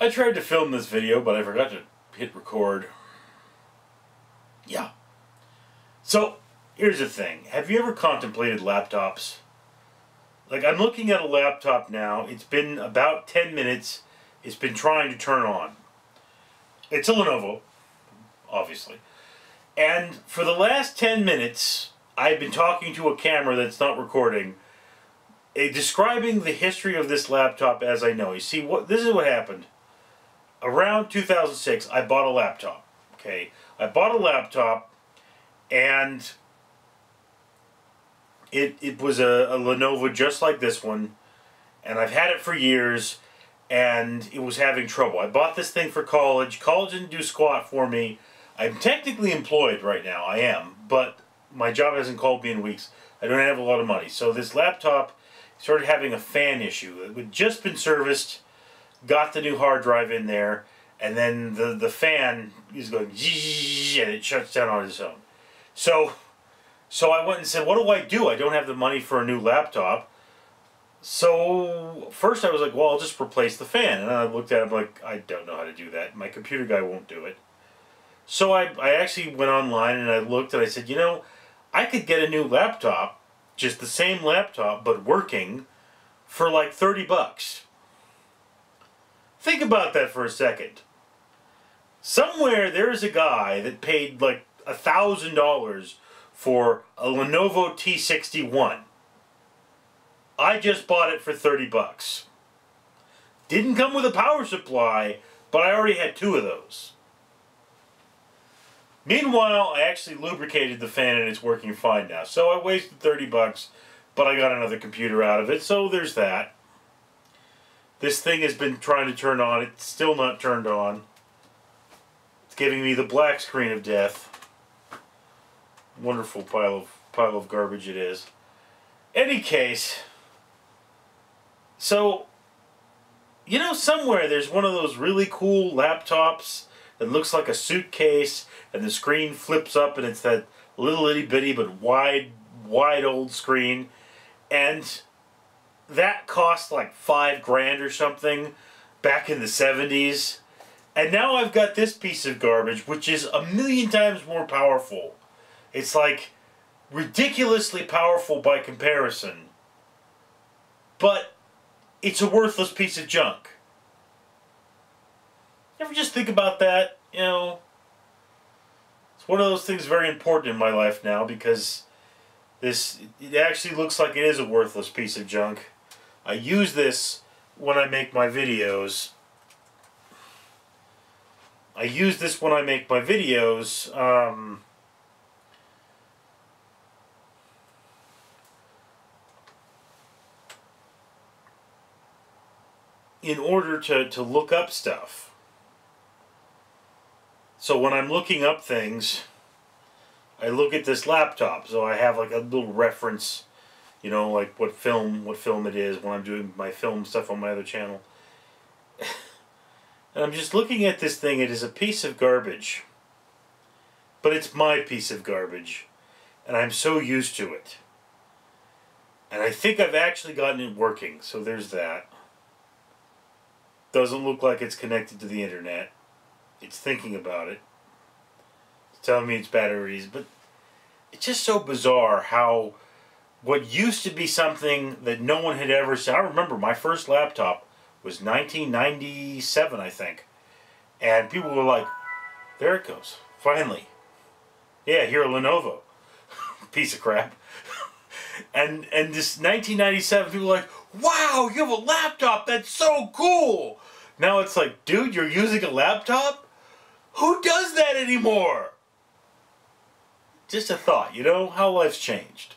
I tried to film this video, but I forgot to hit record. Yeah. So, here's the thing. Have you ever contemplated laptops? Like, I'm looking at a laptop now. It's been about 10 minutes. It's been trying to turn on. It's a Lenovo, obviously. And for the last 10 minutes, I've been talking to a camera that's not recording, eh, describing the history of this laptop as I know. You see, what this is what happened around 2006, I bought a laptop. Okay, I bought a laptop, and it it was a, a Lenovo just like this one, and I've had it for years, and it was having trouble. I bought this thing for college. College didn't do squat for me. I'm technically employed right now. I am, but my job hasn't called me in weeks. I don't have a lot of money, so this laptop started having a fan issue. It had just been serviced got the new hard drive in there, and then the, the fan is going and it shuts down on its own. So, so I went and said, what do I do? I don't have the money for a new laptop. So first I was like, well, I'll just replace the fan. And I looked at it like, I don't know how to do that. My computer guy won't do it. So I, I actually went online and I looked and I said, you know, I could get a new laptop, just the same laptop, but working, for like 30 bucks. Think about that for a second. Somewhere there's a guy that paid like a thousand dollars for a Lenovo T61. I just bought it for 30 bucks. Didn't come with a power supply, but I already had two of those. Meanwhile, I actually lubricated the fan and it's working fine now. So I wasted 30 bucks, but I got another computer out of it, so there's that. This thing has been trying to turn on. It's still not turned on. It's giving me the black screen of death. Wonderful pile of pile of garbage it is. Any case, so you know somewhere there's one of those really cool laptops that looks like a suitcase and the screen flips up and it's that little itty bitty but wide wide old screen and that cost like five grand or something back in the 70s. And now I've got this piece of garbage, which is a million times more powerful. It's like ridiculously powerful by comparison. But it's a worthless piece of junk. Ever just think about that? You know, it's one of those things very important in my life now because this, it actually looks like it is a worthless piece of junk. I use this when I make my videos. I use this when I make my videos. Um, in order to, to look up stuff. So when I'm looking up things, I look at this laptop. So I have like a little reference you know, like what film what film it is when I'm doing my film stuff on my other channel. and I'm just looking at this thing. It is a piece of garbage. But it's my piece of garbage. And I'm so used to it. And I think I've actually gotten it working, so there's that. Doesn't look like it's connected to the internet. It's thinking about it. It's telling me it's batteries, but it's just so bizarre how what used to be something that no one had ever seen. I remember my first laptop was 1997, I think. And people were like, there it goes, finally. Yeah, here a Lenovo. Piece of crap. and and this 1997, people were like, wow, you have a laptop, that's so cool. Now it's like, dude, you're using a laptop? Who does that anymore? Just a thought, you know, how life's changed.